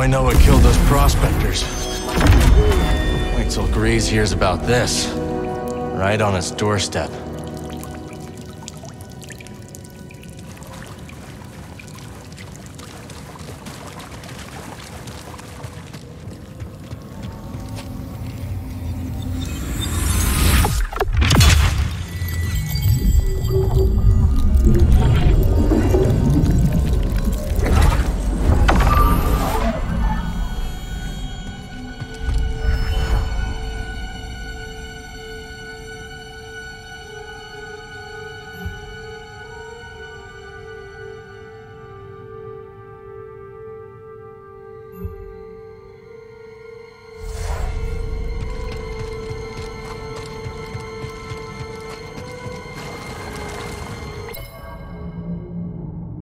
I know what killed those prospectors. Wait till Grease hears about this. Right on his doorstep.